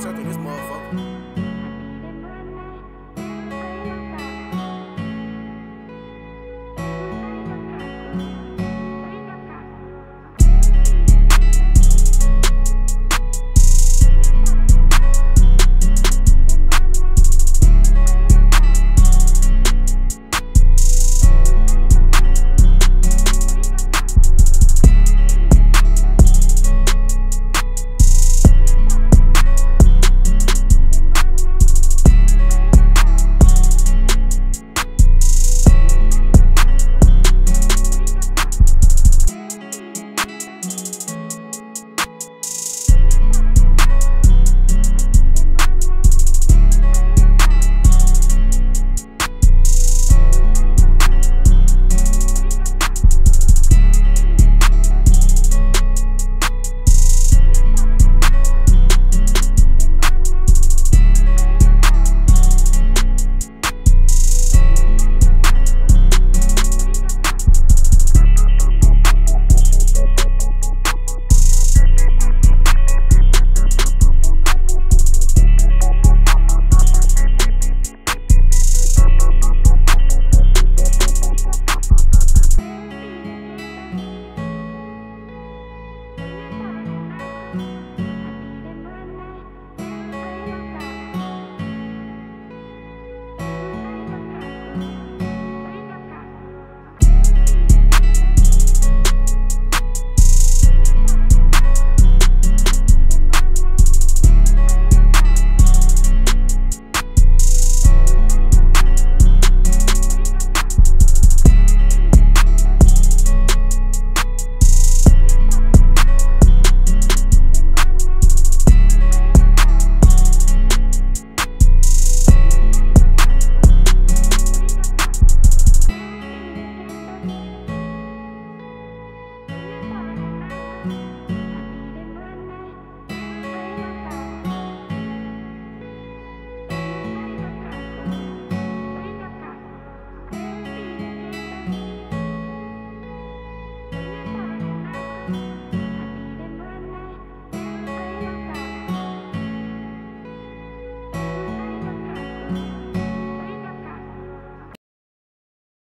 certo nesse motherfucker.